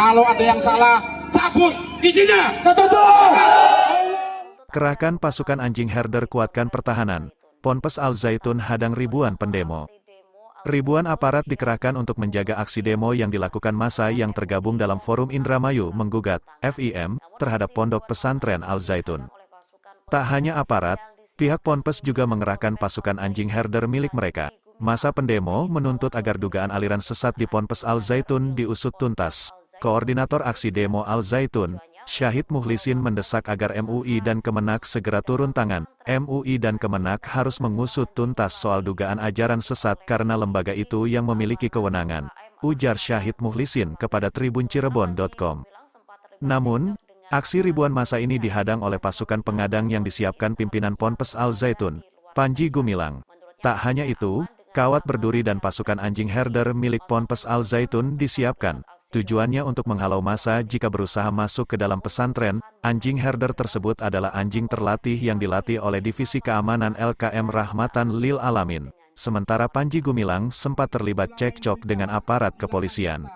Kalau ada yang salah, cabut izinnya. Setuju. Kerahkan pasukan anjing herder kuatkan pertahanan. Ponpes Al Zaitun hadang ribuan pendemo. Ribuan aparat dikerahkan untuk menjaga aksi demo yang dilakukan massa yang tergabung dalam Forum Indramayu menggugat FIM terhadap Pondok Pesantren Al Zaitun. Tak hanya aparat, pihak Ponpes juga mengerahkan pasukan anjing herder milik mereka. Masa pendemo menuntut agar dugaan aliran sesat di Ponpes Al Zaitun diusut tuntas. Koordinator aksi demo Al Zaitun, Syahid Muhlisin mendesak agar MUI dan Kemenak segera turun tangan. MUI dan Kemenak harus mengusut tuntas soal dugaan ajaran sesat karena lembaga itu yang memiliki kewenangan. Ujar Syahid Muhlisin kepada tribuncirebon.com. Namun, aksi ribuan masa ini dihadang oleh pasukan pengadang yang disiapkan pimpinan Ponpes Al Zaitun, Panji Gumilang. Tak hanya itu, kawat berduri dan pasukan anjing herder milik Ponpes Al Zaitun disiapkan. Tujuannya untuk menghalau massa jika berusaha masuk ke dalam pesantren, anjing herder tersebut adalah anjing terlatih yang dilatih oleh Divisi Keamanan LKM Rahmatan Lil Alamin. Sementara Panji Gumilang sempat terlibat cekcok dengan aparat kepolisian.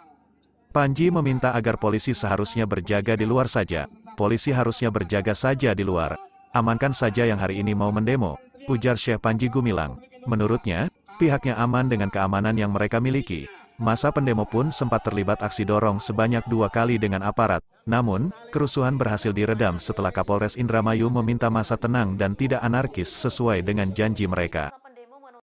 Panji meminta agar polisi seharusnya berjaga di luar saja. Polisi harusnya berjaga saja di luar. Amankan saja yang hari ini mau mendemo, ujar Syekh Panji Gumilang. Menurutnya, pihaknya aman dengan keamanan yang mereka miliki. Masa pendemo pun sempat terlibat aksi dorong sebanyak dua kali dengan aparat. Namun, kerusuhan berhasil diredam setelah Kapolres Indramayu meminta masa tenang dan tidak anarkis sesuai dengan janji mereka.